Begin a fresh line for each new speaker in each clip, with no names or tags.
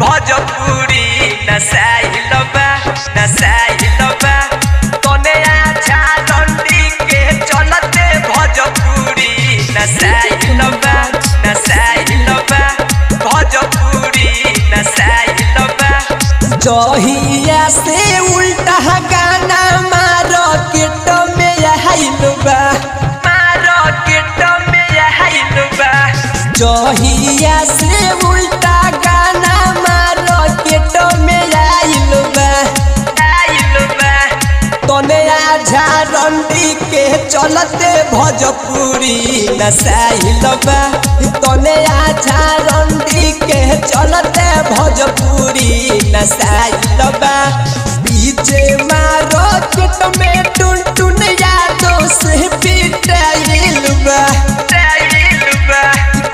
भोजपुरी नसाइल बा नसाइल बा तने डंडी के चलते भोजपुरी नसाइल
जहिया से उल्टा गाना मार्केट में आइल बा
मार्केट में
जहिया से उल्टा चलते भोजपुरी नसाइल बा। तने आझा रंडी के चलते भोजपुरी नसाइल बा। पीछे मार्केट में टुन टुन यादों से पिटाइल बा।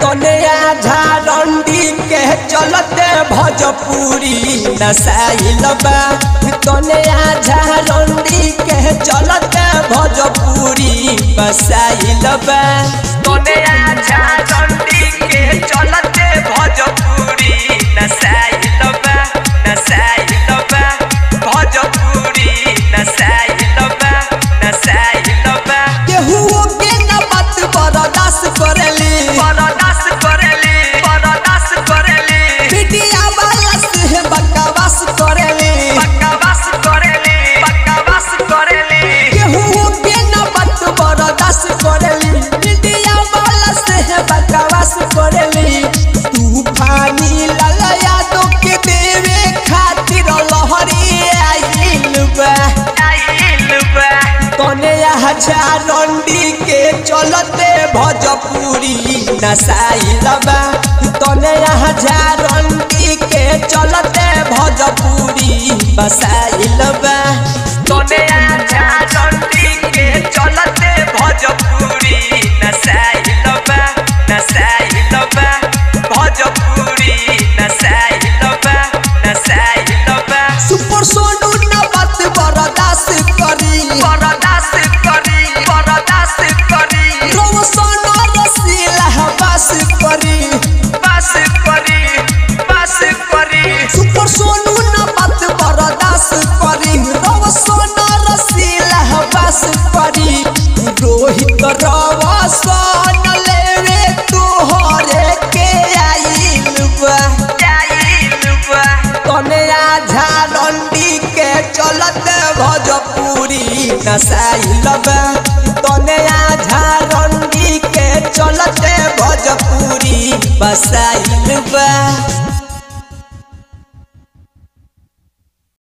तने आझा रंडी के चलते भोजपुरी नसाइल बा। तने आझा रंडी के चलते भोजपुरी बसाइल हज़ार रंडी के चलते भोजपुरी नसाई बा तने हज़ार रंडी के चलते भोजपुरी बसाइल
तने
झा रंडी के चलते भोजपुरी नसाइल बा तने आझा रंडी के चलते भोजपुरी बसाइल